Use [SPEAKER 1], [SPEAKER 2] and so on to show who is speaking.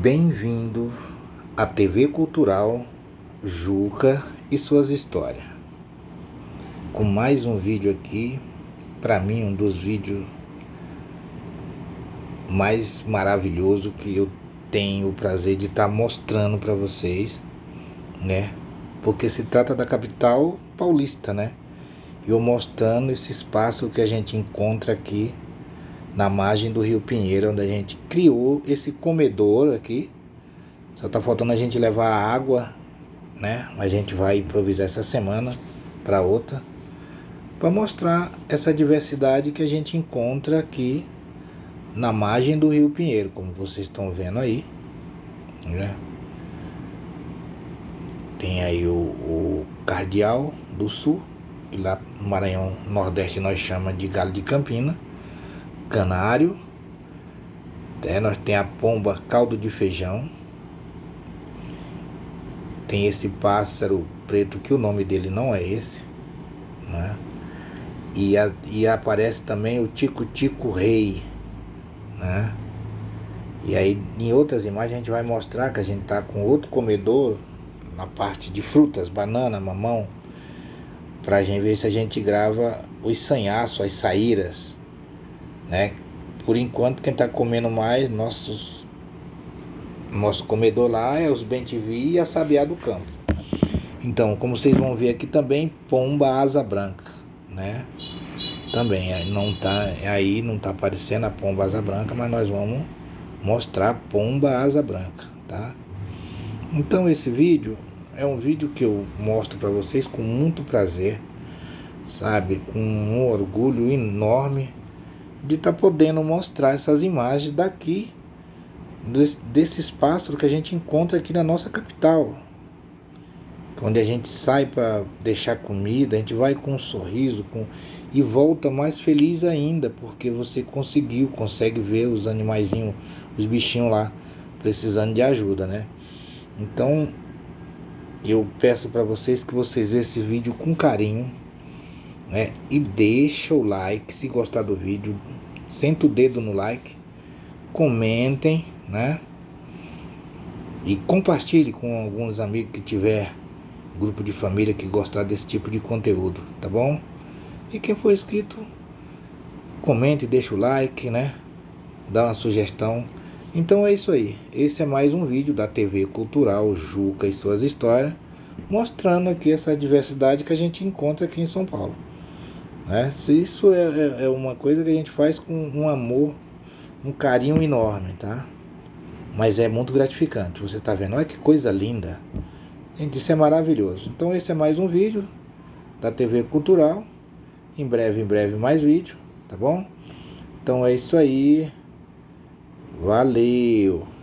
[SPEAKER 1] Bem-vindo à TV Cultural Juca e suas histórias. Com mais um vídeo aqui, para mim um dos vídeos mais maravilhoso que eu tenho o prazer de estar tá mostrando para vocês, né? Porque se trata da capital paulista, né? E eu mostrando esse espaço que a gente encontra aqui na margem do Rio Pinheiro, onde a gente criou esse comedor aqui. Só tá faltando a gente levar água, né? A gente vai improvisar essa semana para outra, para mostrar essa diversidade que a gente encontra aqui na margem do Rio Pinheiro, como vocês estão vendo aí, né? Tem aí o, o Cardeal do Sul, que lá no Maranhão Nordeste nós chamamos de Galo de Campina canário. É, nós tem a pomba caldo de feijão. Tem esse pássaro preto que o nome dele não é esse. Né? E, a, e aparece também o tico-tico rei. Né? E aí em outras imagens a gente vai mostrar que a gente tá com outro comedor na parte de frutas, banana, mamão, pra gente ver se a gente grava os sanhaços, as saíras, né? Por enquanto quem está comendo mais nossos nosso comedor lá é os bentivi e a sabiá do campo. Então, como vocês vão ver aqui também pomba asa branca, né? Também não tá aí não tá aparecendo a pomba asa branca, mas nós vamos mostrar pomba asa branca, tá? Então esse vídeo é um vídeo que eu mostro para vocês com muito prazer, sabe, com um orgulho enorme de estar tá podendo mostrar essas imagens daqui, desses pássaros que a gente encontra aqui na nossa capital. Onde a gente sai para deixar comida, a gente vai com um sorriso com, e volta mais feliz ainda, porque você conseguiu, consegue ver os animaizinhos, os bichinhos lá precisando de ajuda, né? Então, eu peço para vocês que vocês vejam esse vídeo com carinho, né? E deixa o like se gostar do vídeo, senta o dedo no like, comentem, né? E compartilhe com alguns amigos que tiver grupo de família que gostar desse tipo de conteúdo, tá bom? E quem for inscrito, comente, deixa o like, né? Dá uma sugestão. Então é isso aí. Esse é mais um vídeo da TV Cultural Juca e suas histórias, mostrando aqui essa diversidade que a gente encontra aqui em São Paulo. Né? Isso é, é, é uma coisa que a gente faz com um amor, um carinho enorme, tá? Mas é muito gratificante. Você tá vendo? Olha que coisa linda. Gente, isso é maravilhoso. Então esse é mais um vídeo da TV Cultural. Em breve, em breve mais vídeo, tá bom? Então é isso aí. Valeu!